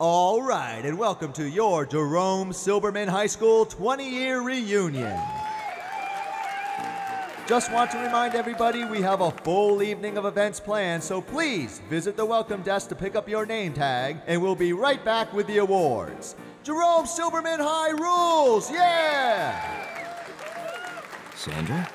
All right, and welcome to your Jerome Silberman High School 20 year reunion. Just want to remind everybody we have a full evening of events planned, so please visit the welcome desk to pick up your name tag, and we'll be right back with the awards. Jerome Silberman High rules, yeah! Sandra?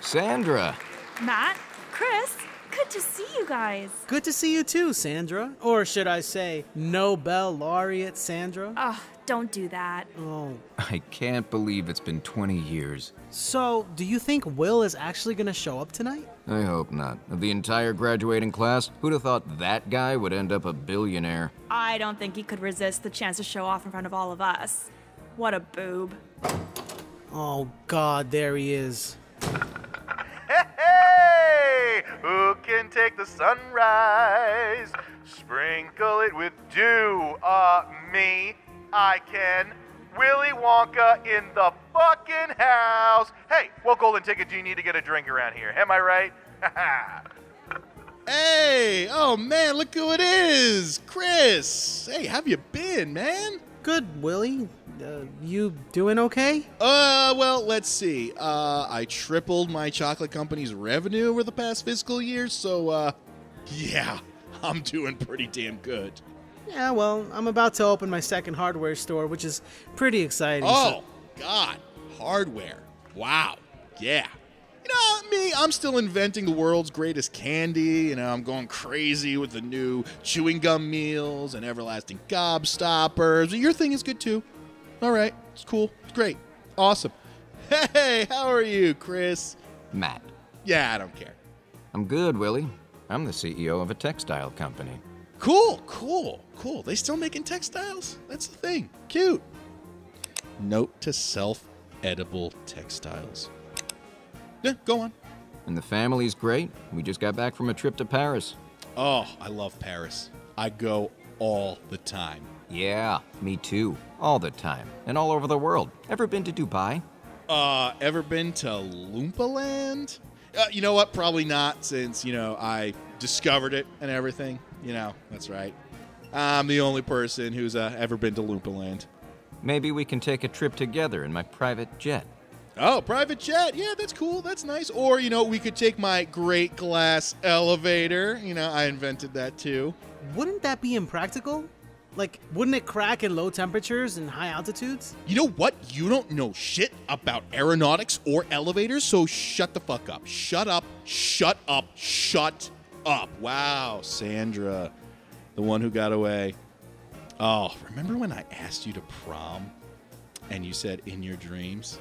Sandra! Matt, Chris, good to see you guys. Good to see you too, Sandra. Or should I say, Nobel laureate Sandra? Ugh, don't do that. Oh. I can't believe it's been 20 years. So, do you think Will is actually gonna show up tonight? I hope not. Of the entire graduating class, who'd have thought that guy would end up a billionaire? I don't think he could resist the chance to show off in front of all of us. What a boob. Oh, God, there he is. Take the sunrise? Sprinkle it with dew. Uh, me. I can. Willy Wonka in the fucking house. Hey, what golden ticket do you need to get a drink around here? Am I right? Hey, oh man, look who it is, Chris. Hey, have you been, man? Good, Willy. Uh, you doing okay? Uh, well, let's see. Uh, I tripled my chocolate company's revenue over the past fiscal year, so uh, yeah, I'm doing pretty damn good. Yeah, well, I'm about to open my second hardware store, which is pretty exciting. so- Oh, God, hardware. Wow. Yeah. Know, me, I'm still inventing the world's greatest candy. You know, I'm going crazy with the new chewing gum meals and everlasting gobstoppers. Your thing is good too. All right, it's cool. It's great. Awesome. Hey, how are you, Chris? Matt. Yeah, I don't care. I'm good, Willy. I'm the CEO of a textile company. Cool, cool, cool. They still making textiles? That's the thing. Cute. Note to self edible textiles. Yeah, go on. And the family's great. We just got back from a trip to Paris. Oh, I love Paris. I go all the time. Yeah, me too. All the time. And all over the world. Ever been to Dubai? Uh, ever been to Loompa Land? Uh, you know what? Probably not, since, you know, I discovered it and everything. You know, that's right. I'm the only person who's uh, ever been to Loompa Land. Maybe we can take a trip together in my private jet. Oh, private jet. Yeah, that's cool. That's nice. Or, you know, we could take my great glass elevator. You know, I invented that too. Wouldn't that be impractical? Like, wouldn't it crack in low temperatures and high altitudes? You know what? You don't know shit about aeronautics or elevators, so shut the fuck up. Shut up. Shut up. Shut up. Wow, Sandra, the one who got away. Oh, remember when I asked you to prom and you said in your dreams?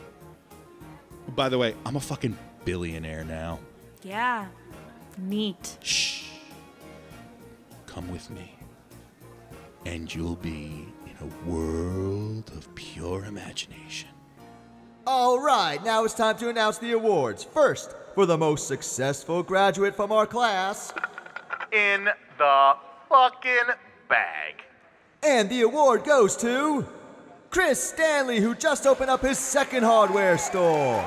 By the way, I'm a fucking billionaire now. Yeah, neat. Shh. Come with me. And you'll be in a world of pure imagination. All right, now it's time to announce the awards. First, for the most successful graduate from our class, in the fucking bag. and the award goes to Chris Stanley, who just opened up his second hardware store.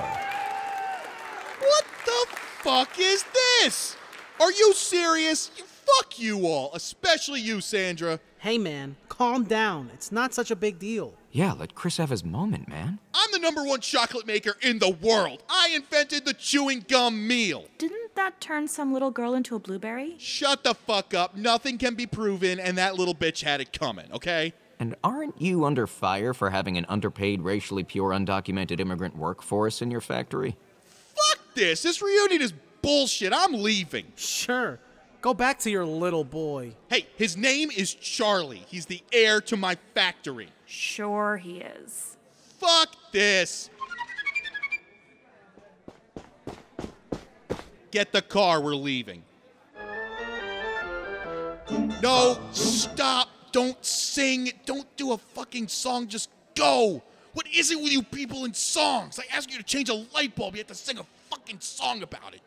What the fuck is this? Are you serious? You- Fuck you all, especially you, Sandra. Hey, man, calm down. It's not such a big deal. Yeah, let Chris have his moment, man. I'm the number one chocolate maker in the world. I invented the chewing gum meal. Didn't that turn some little girl into a blueberry? Shut the fuck up. Nothing can be proven, and that little bitch had it coming, okay? And aren't you under fire for having an underpaid, racially pure, undocumented immigrant workforce in your factory? Fuck this. This reunion is bullshit. I'm leaving. Sure. Go back to your little boy. Hey, his name is Charlie. He's the heir to my factory. Sure he is. Fuck this. Get the car, we're leaving. No, stop. Don't sing. Don't do a fucking song. Just go. What is it with you people in songs? I ask you to change a light bulb, you have to sing a fucking song about it.